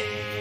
day.